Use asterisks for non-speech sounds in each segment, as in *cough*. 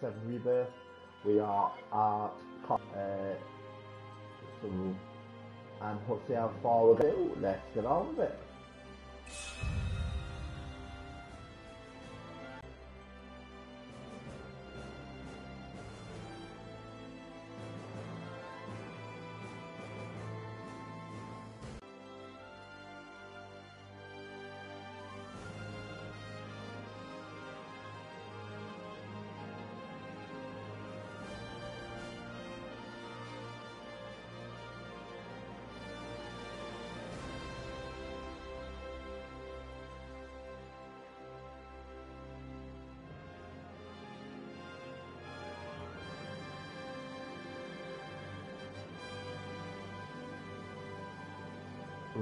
7 Rebirth. We are at uh, so, and see how far we go. Let's get on with it.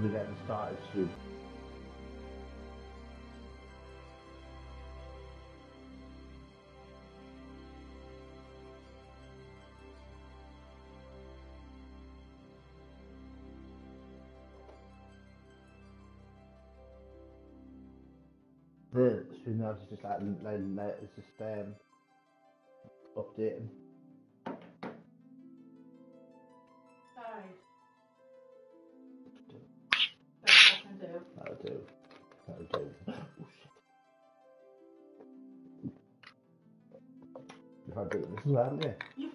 We're getting started as just like like, like just um updating. I do this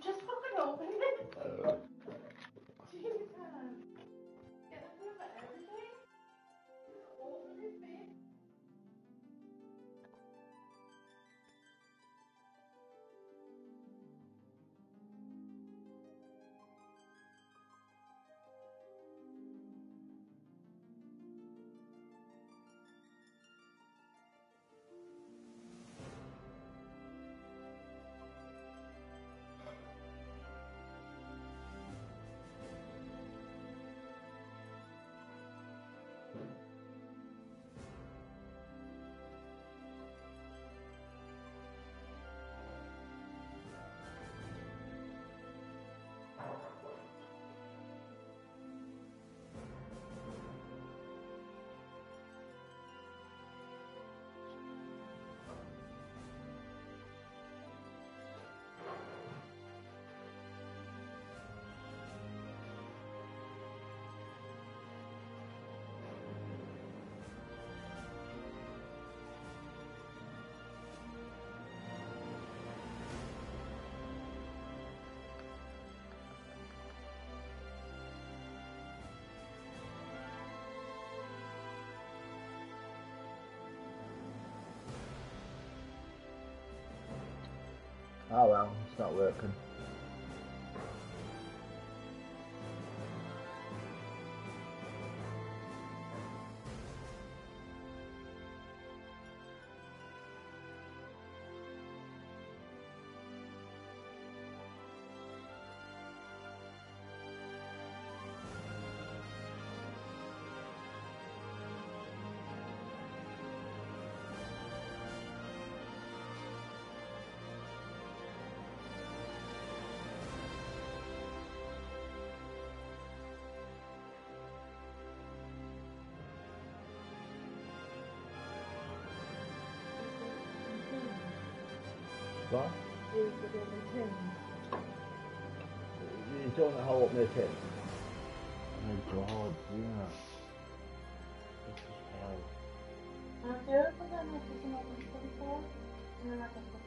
oh well, it's not working. What? Is the building tins? You don't know how open it is? Oh god, yeah. This is hell. After, but then I put them open for the floor. And then I can put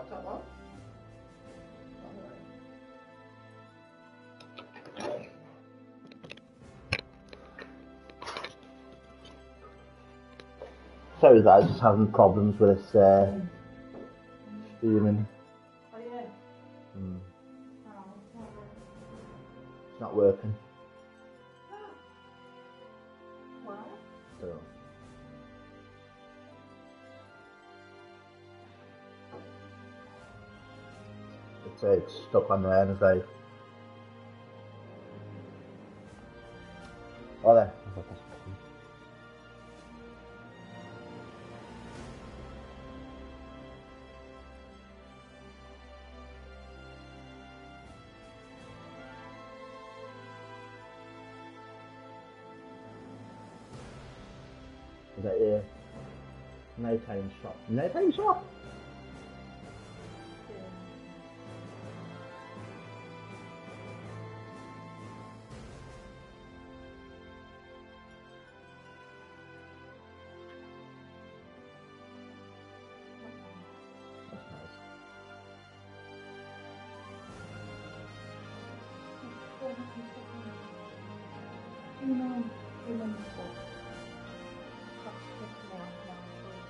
I come? Sorry that I was just having problems with this uh. Stuck on there and it's. Oh, there. Is that your nighttime shop? Nighttime shop?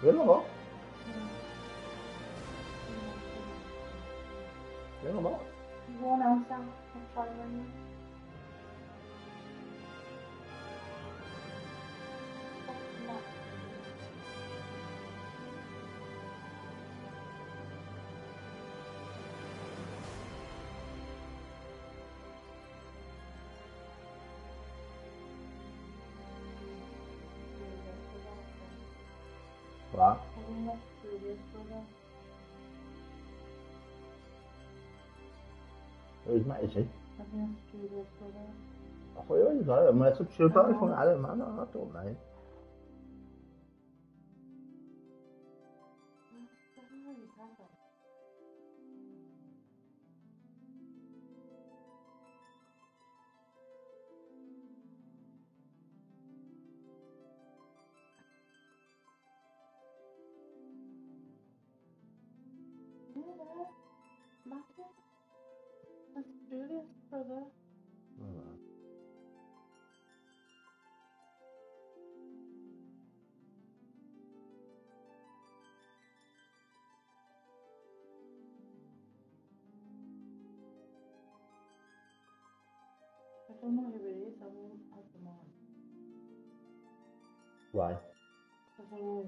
元老毛，元老毛。我两箱，我穿了。Den. Va? Who's Maisie? I thought you already got it. My subscriber is from Adam, man. I don't know. Let's do this, brother. I don't know who it is. I won't have them on. Why? I who.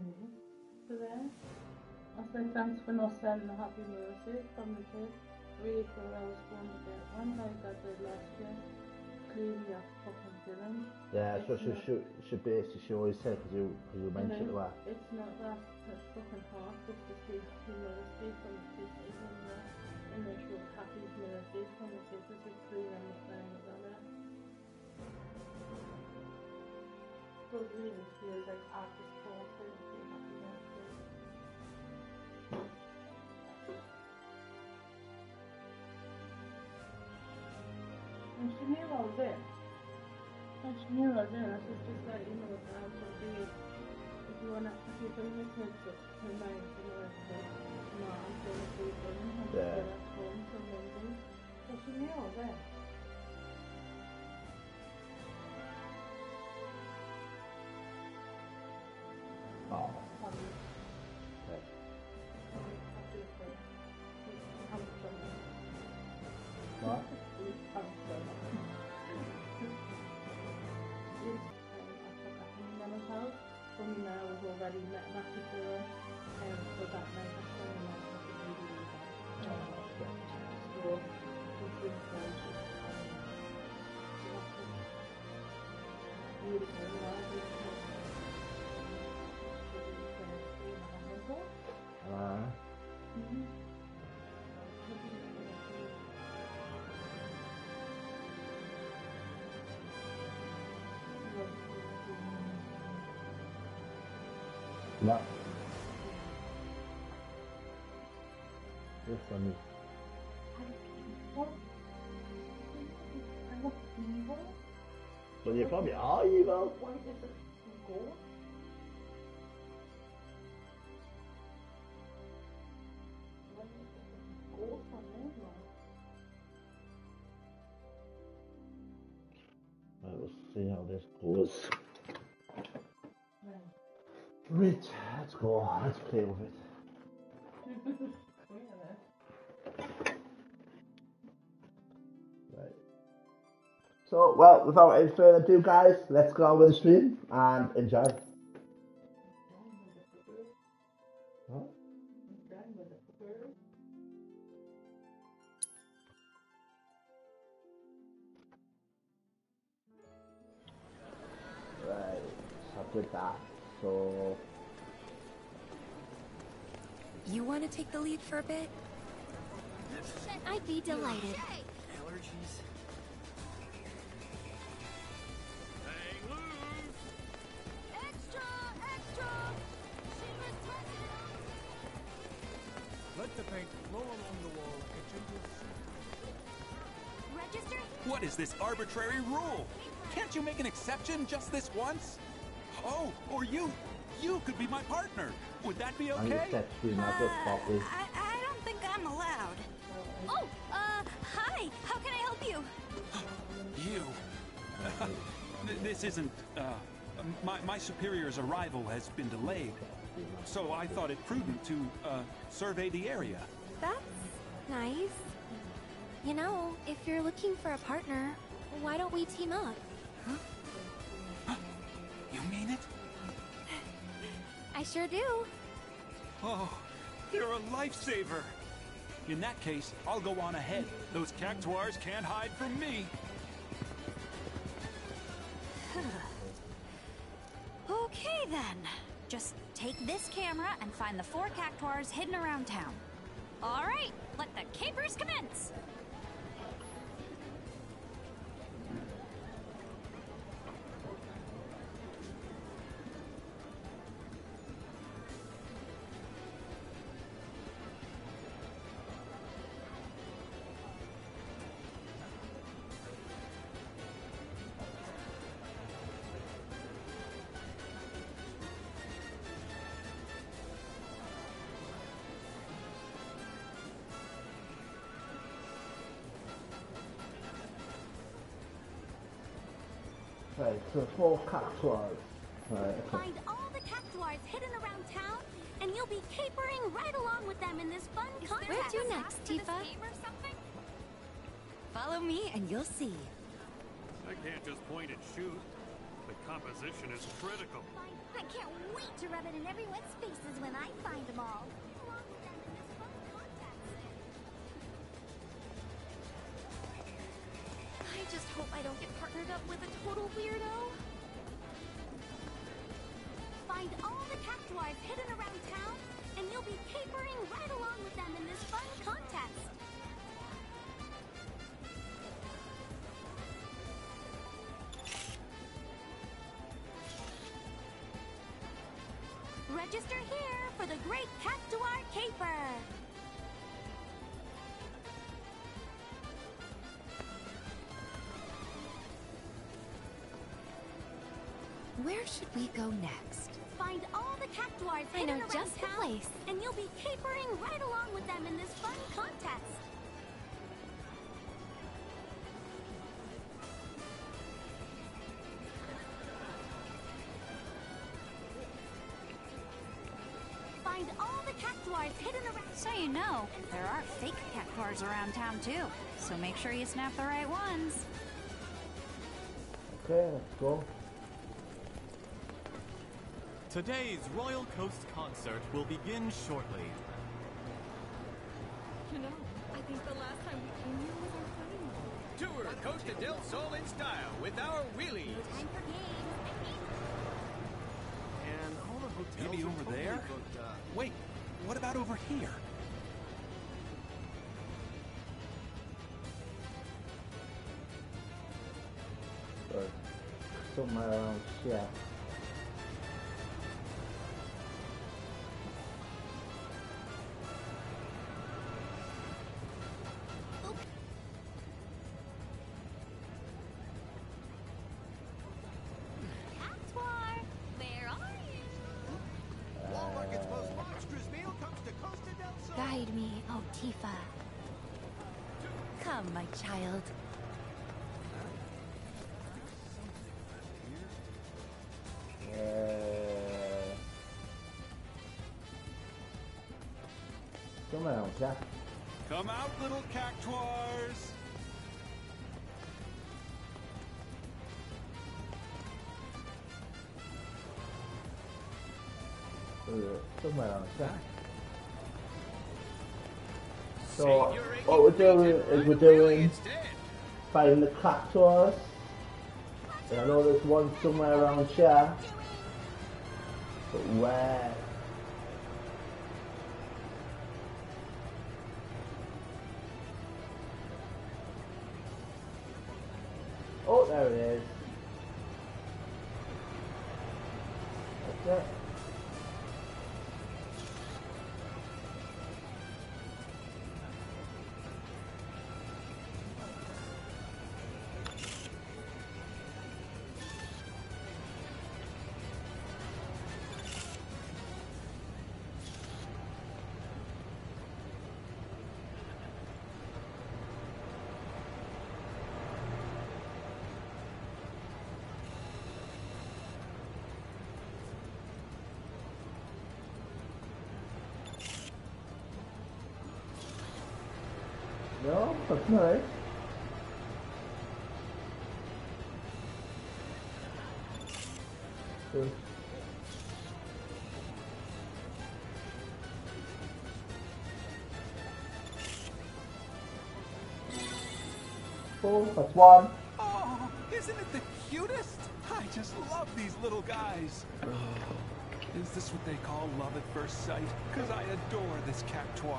So there. I said thanks for not sending a happy birthday from the kids. Really thought I was get one like I did last year. Clearly I fucking didn't. Yeah, so she should she basically she always said because you because you mentioned it. It's not that. It's fucking hard just to happy from the kids isn't there. And then she happy birthday from the kids. This is clear and the plan was it. So really feels like I just malo Z. Znači, nula Z, znači, sve stvari imalo tako, bi bilo na pitanju mjesnicu, ne znaju se nove se, je to, ne znam, da. je to, ne znam, da je to, znači, nula already met her. Um, so that night, I saw him out of the video. Oh, okay. So, this is um, um, beautiful. You no. This one is. Well, you probably are evil. Why does it Right, let's go. Let's play with it. *laughs* Right. So, well, without any further ado, guys, let's go on with the stream and enjoy. For a bit? I'd be delighted. Allergies. Hang loose! Extra! Extra! She was Let the paint flow along the wall like a gentle stream. Register? What is this arbitrary rule? Can't you make an exception just this once? Oh, or you. You could be my partner. Would that be uh, I need okay? that stream up it properly. I, Oh, uh, hi! How can I help you? *gasps* You. *laughs* Th- this isn't, uh, my, my superior's arrival has been delayed. So I thought it prudent to, uh, survey the area. That's nice. You know, if you're looking for a partner, why don't we team up? Huh? *gasps* You mean it? I sure do. Oh, you're a lifesaver. In that case, I'll go on ahead. Those cactuars can't hide from me. Okay then. Just take this camera and find the four cactuars hidden around town. All right, let the capers commence. Right, so four cactuars. Right, okay. Find all the cactuars hidden around town, and you'll be capering right along with them in this fun contest. Where to next, Tifa? Follow me, and you'll see. I can't just point and shoot. The composition is critical. I can't wait to rub it in everyone's faces when I find them all. I don't get partnered up with a total weirdo. Find all the cactuars hidden around town, and you'll be capering right along with them in this fun contest. Register here for the Great Cactuar Caper. Where should we go next? Find all the cactuars I hidden know around just the town, place. and you'll be capering right along with them in this fun contest. Find all the cactuars hidden around. So you know, there are fake cactuars around town too. So make sure you snap the right ones. Okay, let's go. Today's Royal Coast concert will begin shortly. You know, I think the last time we came here was our honeymoon. Tour Costa del Sol in style with our wheelies. Time for games. And all the hotels Maybe are over totally there? booked up. Wait, what about over here? Uh, or somewhere uh, around here. Cactuar, Tifa. Come, my child. Uh, come out, não. Come out, little cactuars! Uh, come out, já. So, what we're doing is we're doing finding the cactuars. And I know there's one somewhere around here. But where? No, that's nice. Good. Oh, that's one. Oh, isn't it the cutest? I just love these little guys. Oh, is this what they call love at first sight? Because I adore this cactuar.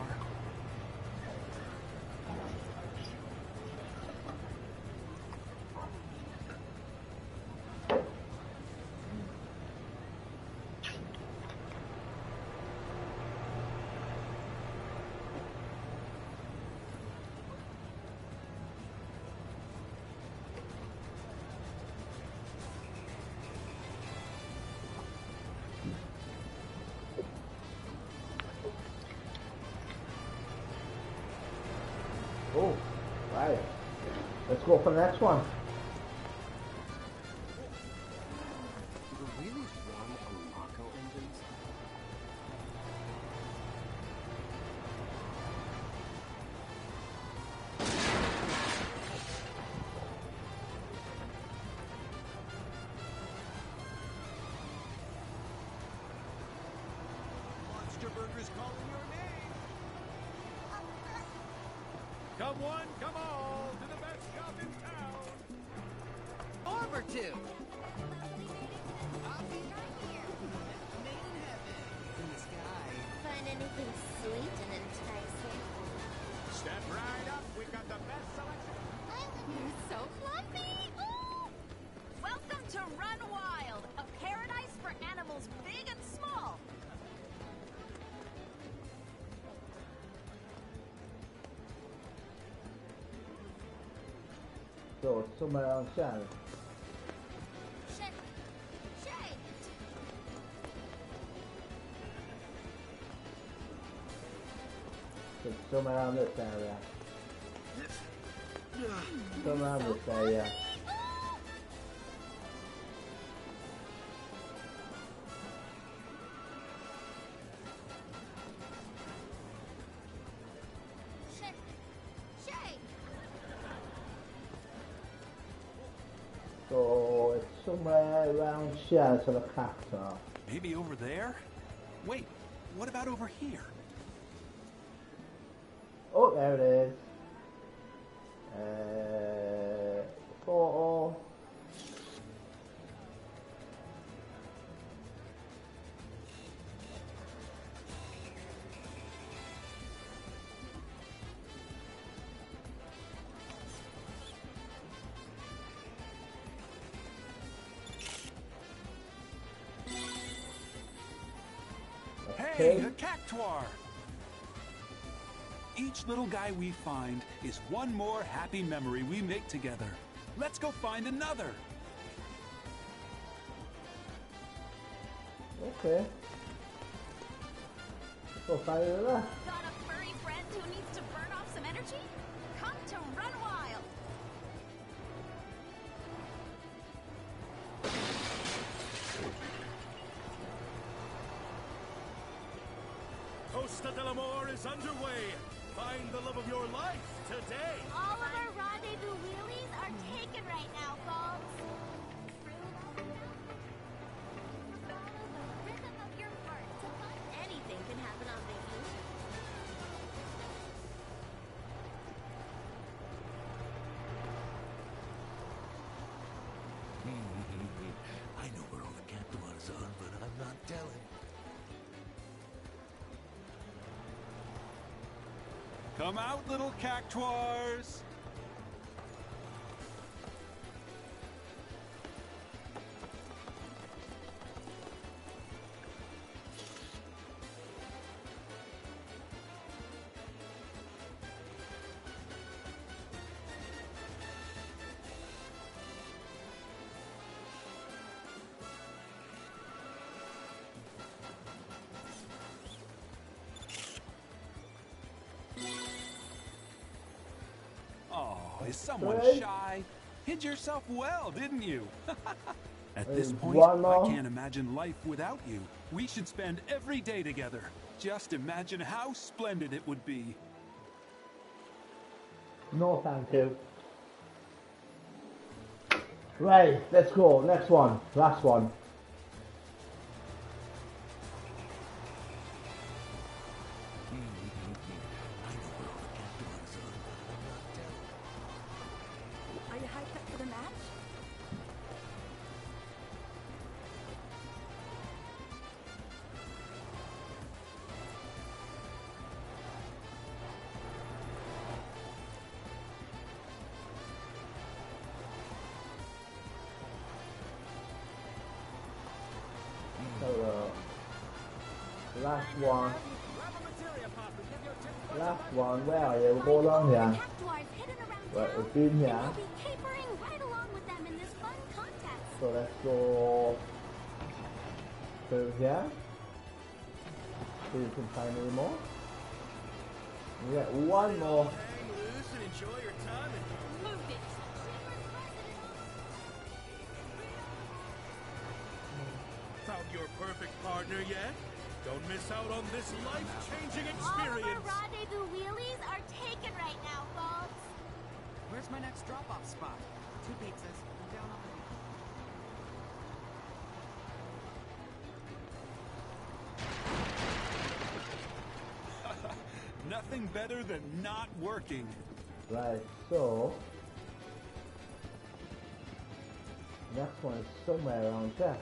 Let's go for the next one. Somewhere here. Shit. Shay! It's somewhere around this area. Somewhere around this area. Here, so the cactus. Maybe over there? Wait, what about over here? A cactuar! Each little guy we find is one more happy memory we make together. Let's go find another. Okay. Go find it there. Got a furry friend who needs to burn off some energy? Costa del Amor is underway. Find the love of your life today. All of our rendezvous wheelies are taken right now, folks. Come out, little cactuars! Is someone shy? Hid yourself well, didn't you? *laughs* At this point, I can't imagine life without you. We should spend every day together. Just imagine how splendid it would be. No, thank you. Right, let's go. Next one. Last one. See if we can find any more. We got one more. Hang loose and enjoy your time and Move it. found your perfect partner yet? Don't miss out on this life-changing experience. All of our rendezvous wheelies are taken right now, folks. Where's my next drop-off spot? Two pizzas. Better than not working. Right, so next one is somewhere around there.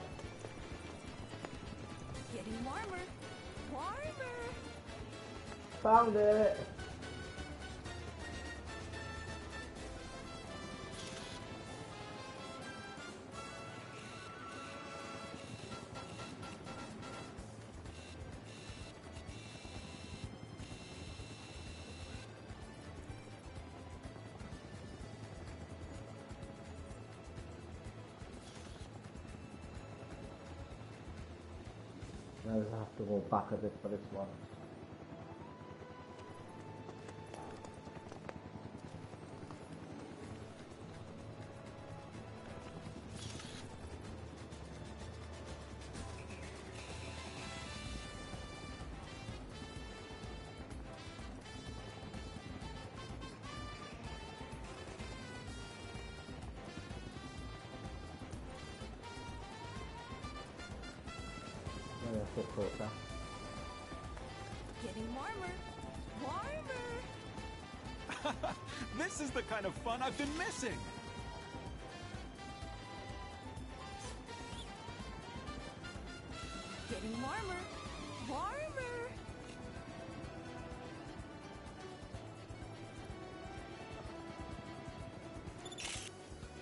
Getting warmer. Warmer. Found it. Back a bit for this one. Now we have this is the kind of fun I've been missing. Getting warmer. Warmer.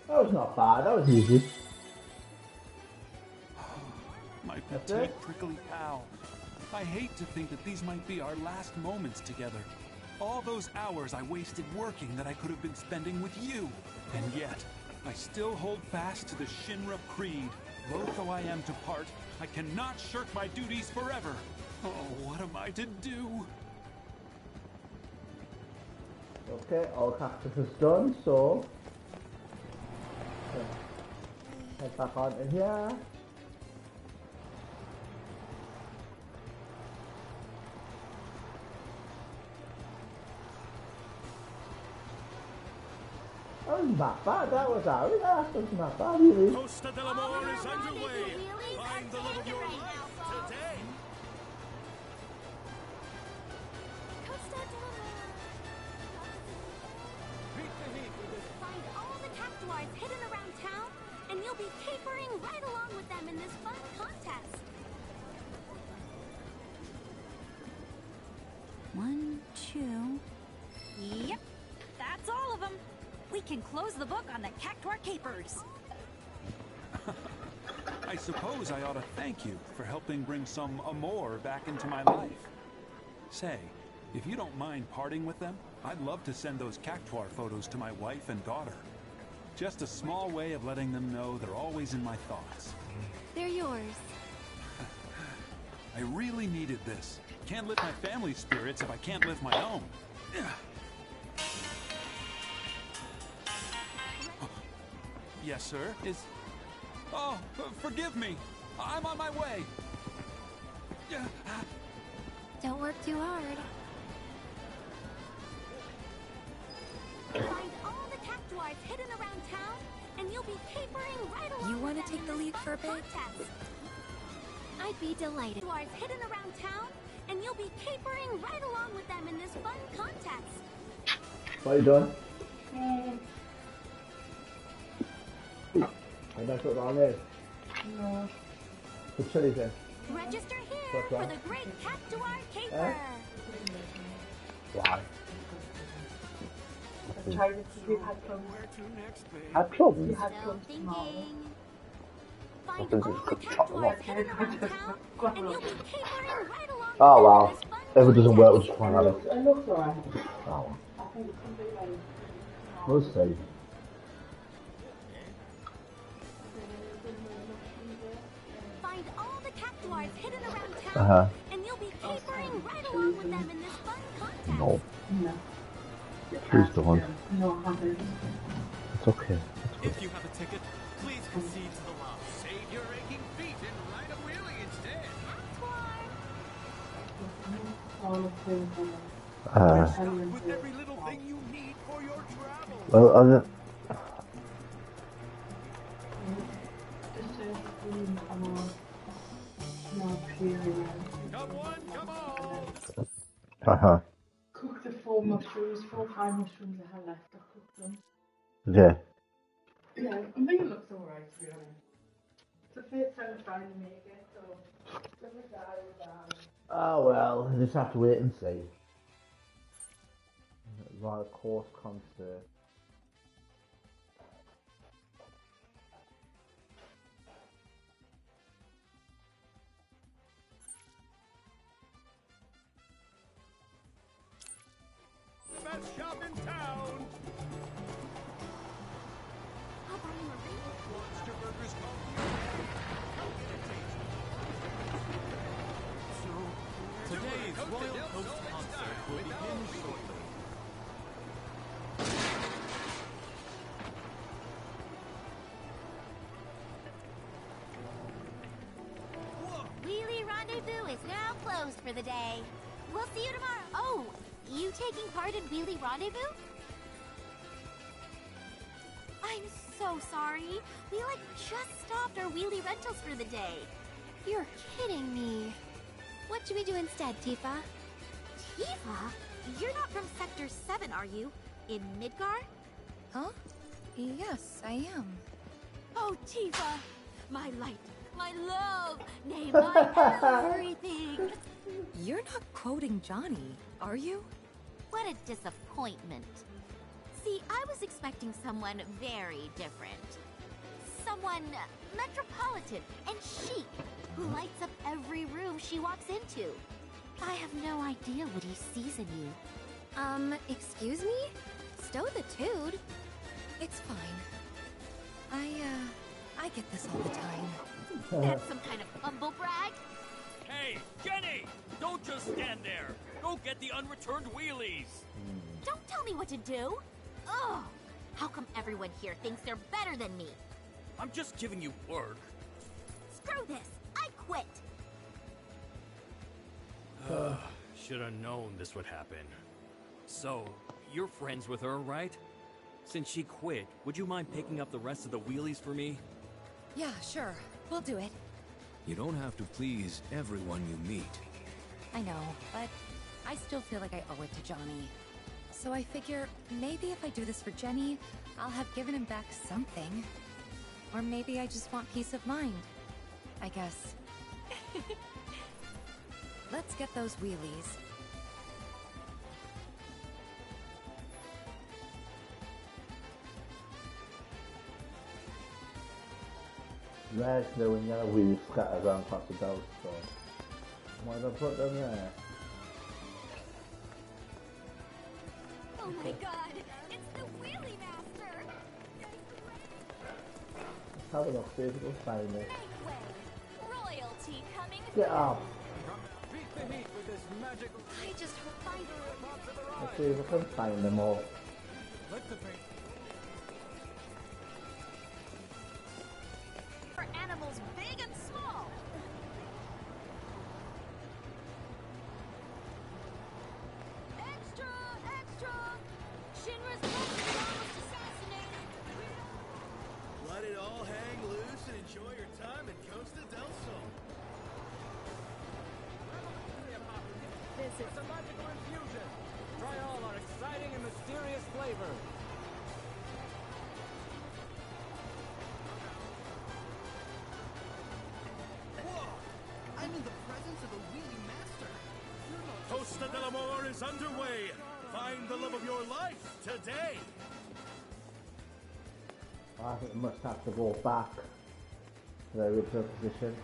That was not bad. That was easy. My That's petite prickly pal. I hate to think that these might be our last moments together. All those hours I wasted working that I could have been spending with you. And yet, I still hold fast to the Shinra Creed. Loath though I am to part, I cannot shirk my duties forever. Oh, what am I to do? Okay, all cactus is done, so head back on in here. Wasn't that bad. That was Harry. That wasn't that bad, really. Costa del Amor is underway. Find the love of your life today. Find all the cactuars hidden around town, and you'll be capering right along with them in this fun can close the book on the cactuar capers. *laughs* I suppose I ought to thank you for helping bring some amour back into my life. Say, if you don't mind parting with them, I'd love to send those cactuar photos to my wife and daughter. Just a small way of letting them know they're always in my thoughts. They're yours. *laughs* I really needed this. Can't lift my family's spirits if I can't lift my own. Yes, sir. Is. Oh, uh, forgive me. I'm on my way. Don't work too hard. Find all the cactuars hidden around town, and you'll be capering right along You with wanna them take in the this lead fun for a bit? contest. I'd be delighted. Cactuars hidden around town, and you'll be capering right along with them in this fun contest. What are you doing? I don't put it on there. no. The chilies in. Register here What's for the Great Cactuar Caper. Eh? Why? I tried it to we've had plums. Where to next, babe? Had plums? We had Still tomorrow. thinking. Find think all it's the good chocolate. hidden around town, and you'll be capering right along Oh them wow. in If it doesn't work, we'll just try and it. It looks alright. Oh, I think it's something like we'll see. Hidden around town, Uh-huh. and you'll be capering right along with them in this fun contest. No, no. please don't. No, I haven't. It's okay. If you have a ticket, please proceed to the lobby. Save your aching feet and ride a wheelie instead. All of Uh. With every little thing you need for your travel. well, other, Just says green on no period. Uh-huh. Cook the four mushrooms, four fried mushrooms I have left. I cooked them. Yeah. Yeah, I think it looks alright to be honest. It's the first time trying to make it, so let me die with that. Oh well, just have to wait and see. Right, course concert. Best shop in town. Monster Burgers So, today's Royal Coast concert will begin shortly. Wheelie Rendezvous is now closed for the day. We'll see you tomorrow. Oh, you taking part in Wheelie Rendezvous? I'm so sorry. We like just stopped our wheelie rentals for the day. You're kidding me. What should we do instead, Tifa? Tifa, you're not from Sector 7, are you? In Midgar? Huh? Yes, I am. Oh, Tifa, my light, my love, nay, my *laughs* everything. You're not quoting Johnny, are you? What a disappointment. See, I was expecting someone very different. Someone metropolitan and chic who lights up every room she walks into. I have no idea what he sees in you. Um, excuse me? Stow the toad. It's fine. I, uh, I get this all the time. That's some kind of humble brag. Hey, Jenny! Don't just stand there. Go get the unreturned wheelies. Hmm. Don't tell me what to do. Ugh! How come everyone here thinks they're better than me? I'm just giving you work. Screw this! I quit! *sighs* Ugh, should have known this would happen. So, you're friends with her, right? Since she quit, would you mind picking up the rest of the wheelies for me? Yeah, sure. We'll do it. You don't have to please everyone you meet. I know, but I still feel like I owe it to Johnny. So I figure maybe if I do this for Jenny, I'll have given him back something. Or maybe I just want peace of mind. I guess. *laughs* Let's get those wheelies. There's no yellow wheels scattered around across the dose, so why don't I put them there? Oh my god, it's the Wheelie Master! Let's a look, see if find it. Royalty coming Get up! Beat the heat with this magical... I just hope I Let's see if we can find them all. Del is underway. Find the love of your life today. I think we must have to go back to the original position.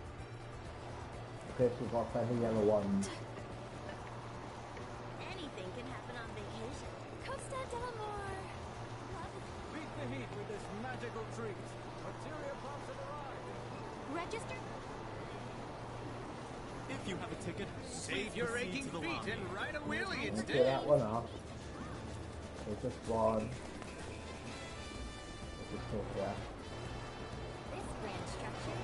Okay, so we've got the yellow ones. And ride a Okay, instead. that one off. There's just one. There's just so yeah. This grand structure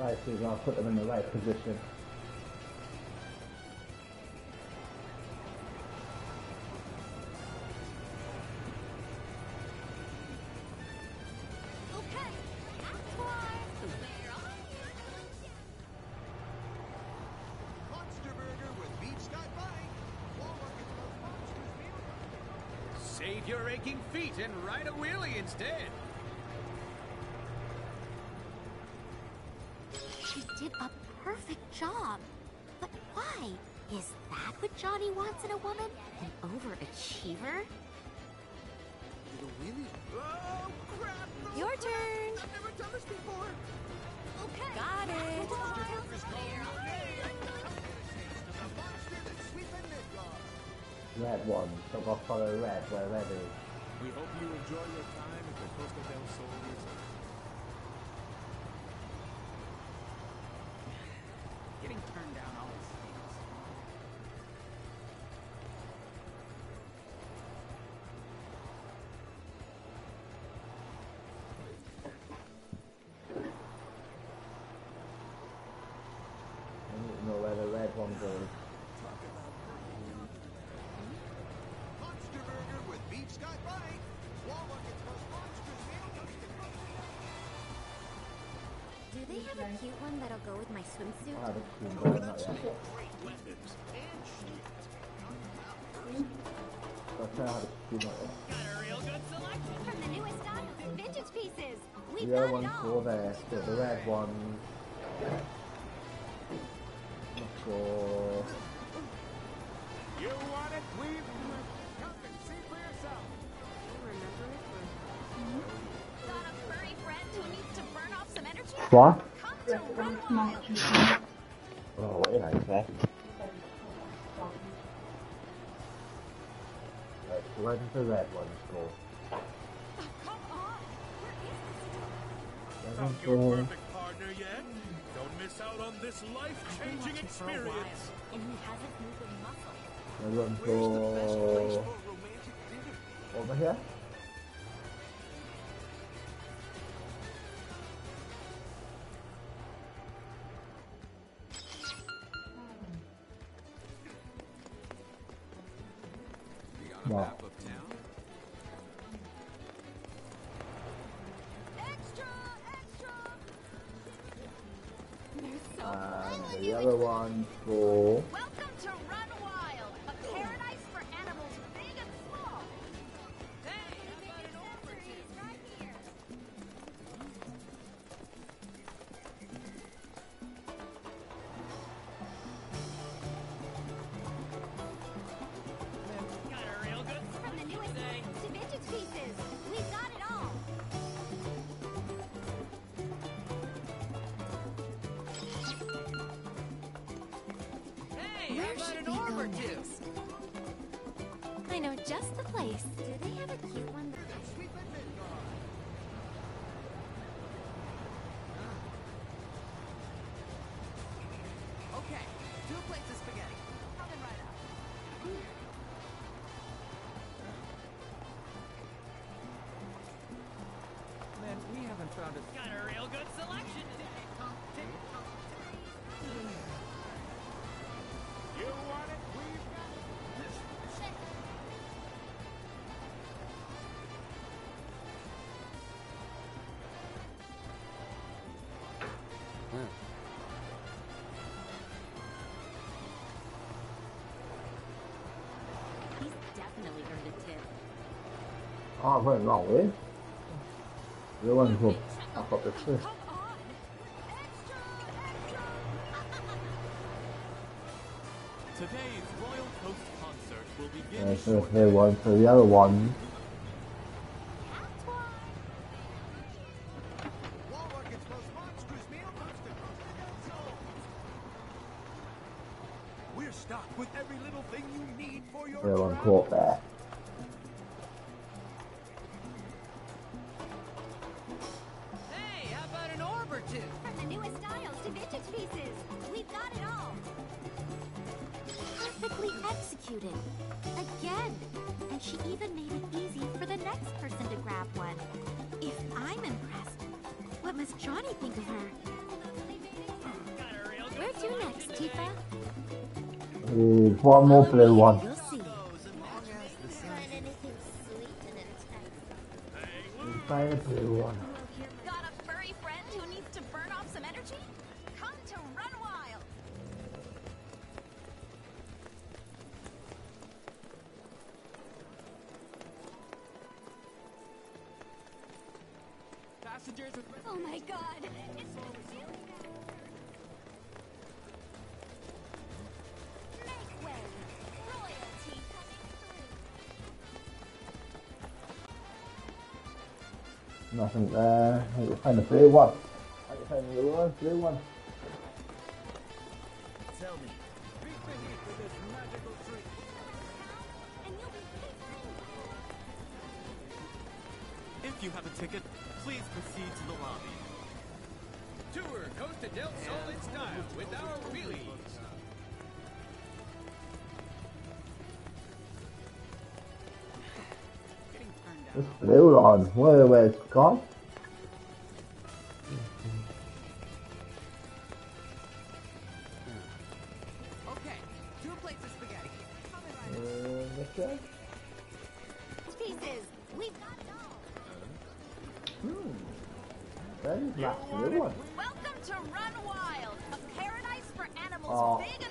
Right, we're put them in the right position. Save your aching feet and ride a wheelie instead. She did a perfect job. But why? Is that what Johnny wants in a woman? An overachiever? Do the wheelies... Oh, crap! no, Your crap. turn. I've never done this before. Okay. Got it. Monster Burger's calling your name. Come get a taste of the monster that's sweeping Midgard. Red one. So go follow red where red is. We hope you enjoy your time at the Costa del Sol cute one that'll go with my swimsuit? Seen one, great weapons and to. Got a real good selection from the newest vintage pieces. We've ones all. there, the red ones. Let's. You want it? We've... Come and see for yourself. Got a furry friend who needs to burn off some energy? What? Oh, very nice, eh? Right, where does the red ones go? Found Doesn't your go. perfect partner yet? Don't miss out on this life-changing experience. And he hasn't moved a muscle. Doesn't go. Over here? Or two? I know just the place. He's definitely earned a tip. Oh, I went wrong way. The other one's go up up the cliff. Today's Royal Coast concert will begin Yeah, so the one, so the other one. Come to Run Wild. Passengers with... Oh my god, Nothing there. I need to find a blue one. I need to find the one. Blue one. Tell me, If you have a ticket, please proceed to the lobby. Tour Costa del Sol in style with our wheelies. And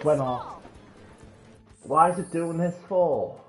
went small. off. Why is it doing this for?